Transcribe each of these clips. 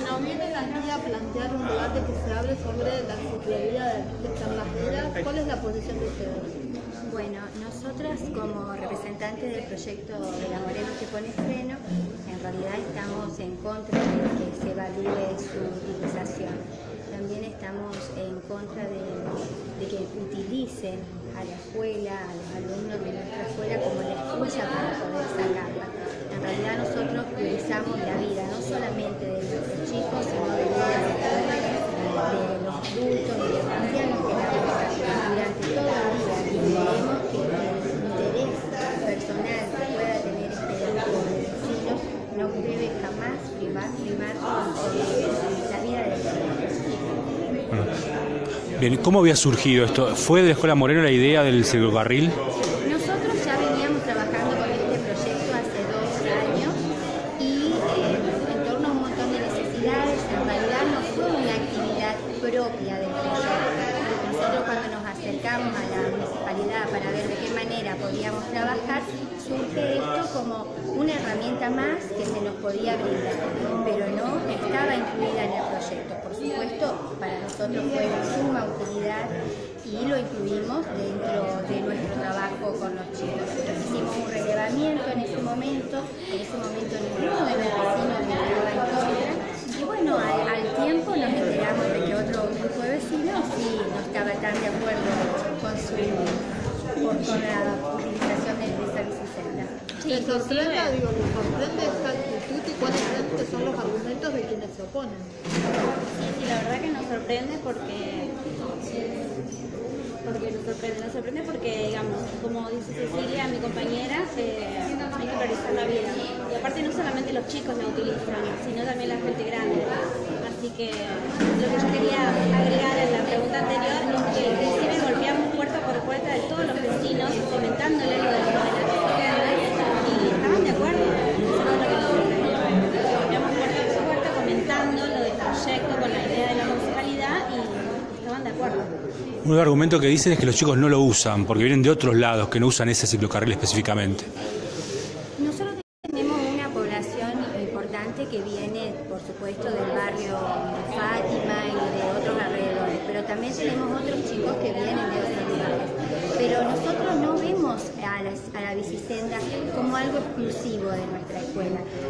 Bueno, vienen aquí a plantear un debate que se abre sobre la ciclovía de Las ¿Cuál es la posición de ustedes? Bueno, nosotras como representantes del proyecto de la Moreno que pone freno, en realidad estamos en contra de que se evalúe su utilización. También estamos en contra de, que utilicen a la escuela, a los alumnos de nuestra escuela como la excusa para poder sacarla. En realidad nosotros priorizamos la vida, no solamente de nuestros chicos, sino de, de los adultos, de los ancianos que la durante todo el día y creemos que el interés personal que pueda tener este vecino no debe jamás primar, primar la vida de los bueno. Bien, ¿cómo había surgido esto? ¿Fue de la Escuela Moreno la idea del ciclocarril? Nosotros ya veníamos trabajando con este proyecto hace dos años y eh, en torno a un montón de necesidades, en realidad no fue una actividad propia del proyecto. Nosotros cuando nos acercamos a la municipalidad para ver de qué manera podíamos trabajar, surge esto como una herramienta más que se nos podía brindar, pero no estaba incluida en el proyecto. Nosotros fue de suma utilidad y lo incluimos dentro de nuestro trabajo con los chicos. Hicimos un relevamiento en ese momento, en ese momento ninguno de los vecinos estaba en contra, y bueno, al, al, tiempo nos enteramos de que otro grupo de vecinos sí no estaba tan de acuerdo con, su, con, con la utilización de esa bicicleta. Sí, ¿Te sorprende, digo, ¿te sorprende esta actitud y cuáles son los argumentos de quienes se oponen? Sí, sí, la verdad que sorprende porque porque nos sorprende, nos sorprende porque, digamos, como dice Cecilia, mi compañera, eh, hay que priorizar la vida. Y aparte no solamente los chicos la utilizan, sino también la gente grande. Así que lo que yo quería agregar en la pregunta anterior es que inclusive golpeamos puerta por puerta de todos los vecinos comentándole lo de la y estaban de acuerdo. Golpeamos puerta por puerta comentando lo del proyecto con la idea de la municipalidad y estaban de acuerdo. Un argumento que dicen es que los chicos no lo usan porque vienen de otros lados que no usan ese ciclocarril específicamente. Nosotros tenemos una población importante que viene, por supuesto, del barrio Fátima y de otros alrededores, pero también tenemos otros chicos que vienen de otros lugares. Pero nosotros no vemos a a la bicicenda como algo exclusivo de nuestra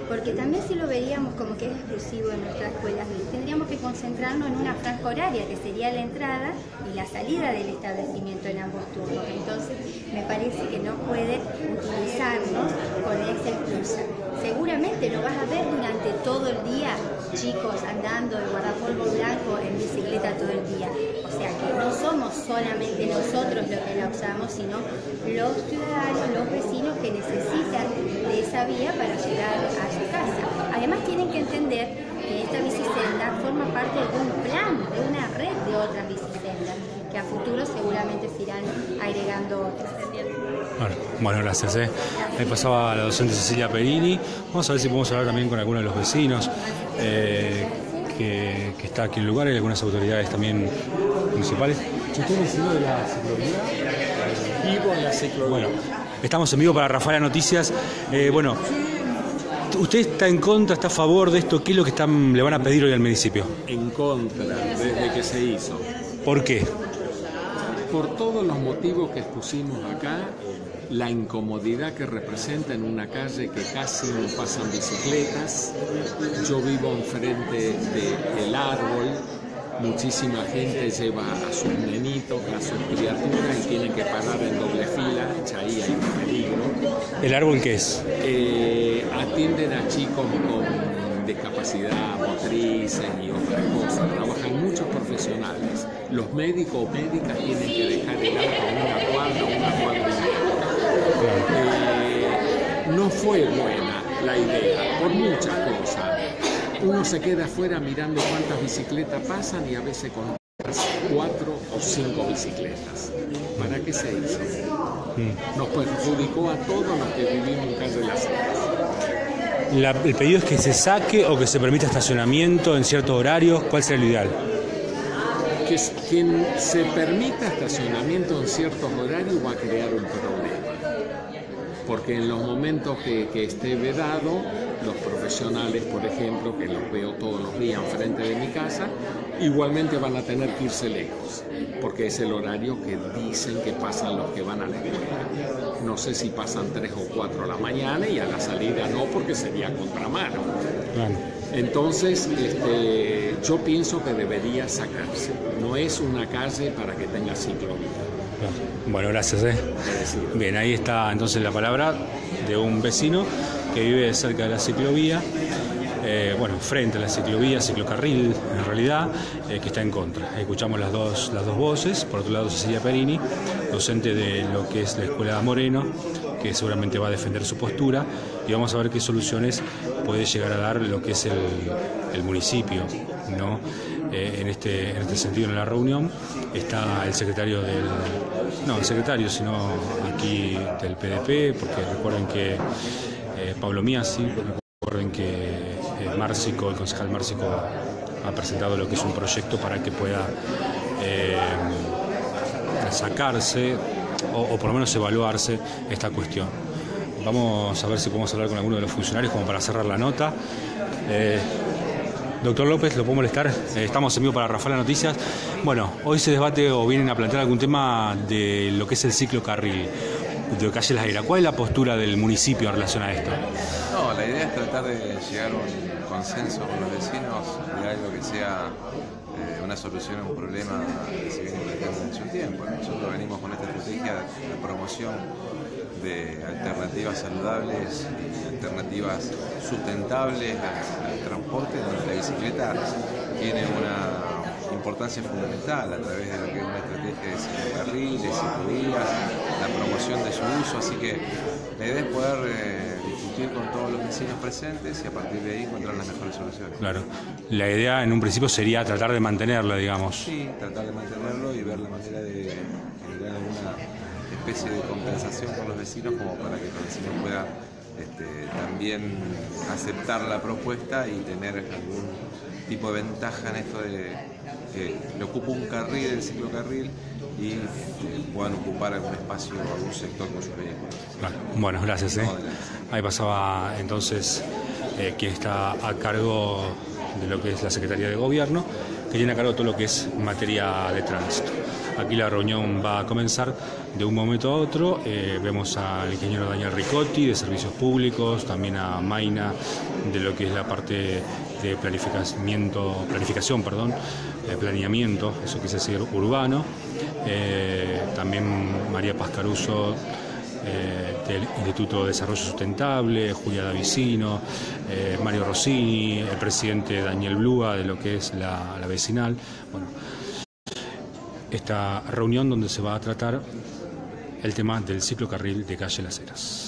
porque también si lo veríamos como que es exclusivo de nuestra escuela, tendríamos que concentrarnos en una franja horaria que sería la entrada y la salida del establecimiento en ambos turnos. Entonces, me parece que no puede utilizarnos con esa excusa. Seguramente lo vas a ver durante todo el día, chicos andando de guardapolvo blanco en bicicleta todo el día. O sea que no solamente nosotros los que la usamos, sino los ciudadanos, los vecinos que necesitan de esa vía para llegar a su casa. Además tienen que entender que esta bicicenda forma parte de un plan, de una red de otras bicisendas, que a futuro seguramente se irán agregando otras. Bueno, bueno, gracias. ¿eh? Ahí pasaba la docente Cecilia Perini. Vamos a ver si podemos hablar también con algunos de los vecinos eh, que, que, está aquí en el lugar y algunas autoridades también municipales. ¿Usted vecino de la ciclovía? Vivo en la ciclovía. Bueno, estamos en vivo para Rafaela Noticias. Eh, bueno, ¿usted está en contra, está a favor de esto? ¿Qué es lo que están, le van a pedir hoy al municipio? En contra, desde que se hizo. ¿Por qué? Por todos los motivos que expusimos acá, la incomodidad que representa en una calle que casi no pasan bicicletas. Yo vivo enfrente del de árbol, muchísima gente lleva a sus nenitos, a sus criaturas y tienen que parar en doble fila, ahí hay un peligro. ¿El árbol qué es? Eh, atienden a chicos con discapacidad motrices y otras cosas, trabajan muchos profesionales. Los médicos o médicas tienen que dejar el auto a una cuadra, una cuadra y media. Eh, no fue buena la idea, por muchas cosas. Uno se queda afuera mirando cuántas bicicletas pasan y a veces con cuatro o cinco bicicletas. ¿Para qué se hizo? Nos perjudicó a todos los que vivimos en calle de la la, ¿El pedido es que se saque o que se permita estacionamiento en ciertos horarios? ¿Cuál sería lo ideal? Que quien se permita estacionamiento en ciertos horarios va a crear un problema. Porque en los momentos que, que esté vedado, los profesionales por ejemplo, que los veo todos los días enfrente de mi casa, igualmente van a tener que irse lejos, porque es el horario que dicen que pasan los que van a la escuela. No sé si pasan tres o cuatro a la mañana y a la salida no, porque sería contramano. Entonces, este, yo pienso que debería sacarse. No es una calle para que tenga ciclovía. Bueno, gracias. ¿eh? Bien, ahí está entonces la palabra de un vecino que vive cerca de la ciclovía. Eh, bueno, frente a la ciclovía, ciclocarril en realidad, eh, que está en contra. Escuchamos las dos, las dos voces, por otro lado Cecilia Perini, docente de lo que es la Escuela Moreno, que seguramente va a defender su postura, y vamos a ver qué soluciones puede llegar a dar lo que es el, el municipio. ¿no? Eh, en, este, en este sentido en la reunión está el secretario del, no el secretario, sino aquí del PDP, porque recuerden que Pablo Miasi, recuerden que Márcico, el concejal Márcico ha presentado lo que es un proyecto para que pueda eh, sacarse o, por lo menos evaluarse esta cuestión. Vamos a ver si podemos hablar con alguno de los funcionarios como para cerrar la nota. Doctor López, ¿lo puedo molestar? Eh, estamos en vivo para Rafael Noticias. Bueno, hoy se debate o vienen a plantear algún tema de lo que es el ciclo carril de Calle Las Heras. ¿Cuál es la postura del municipio en relación a esto? No, la idea es tratar de llegar a un consenso con los vecinos de algo que sea eh, una solución a un problema que se viene planteando mucho tiempo. Nosotros venimos con esta estrategia de promoción de alternativas saludables y alternativas sustentables al, transporte, donde la bicicleta tiene una importancia fundamental a través de lo que es una estrategia de ciclocarriles, ciclovías, la promoción de su uso, así que la idea es poder eh, con todos los vecinos presentes y a partir de ahí encontrar las mejores soluciones. Claro. La idea en un principio sería tratar de mantenerla, digamos. Sí, tratar de mantenerlo y ver la manera de generar alguna especie de compensación con los vecinos como para que los vecinos puedan este, también aceptar la propuesta y tener algún tipo de ventaja en esto de que le ocupa un carril, el ciclocarril, y este, puedan ocupar algún espacio, algún sector con sus vehículos. Bueno, gracias. ¿eh? Ahí pasaba entonces eh, quien está a cargo de lo que es la Secretaría de Gobierno, que tiene a cargo todo lo que es materia de tránsito. Aquí la reunión va a comenzar de un momento a otro. Eh, vemos al ingeniero Daniel Ricotti de Servicios Públicos, también a Maina de lo que es la parte de planificación, planificación perdón, planeamiento, eso quise decir urbano. Eh, también María Pascaruso eh, del Instituto de Desarrollo Sustentable, Julia Davicino, eh, Mario Rossini, el presidente Daniel Blúa de lo que es la, la vecinal. Bueno, esta reunión donde se va a tratar el tema del ciclocarril de calle Las Heras.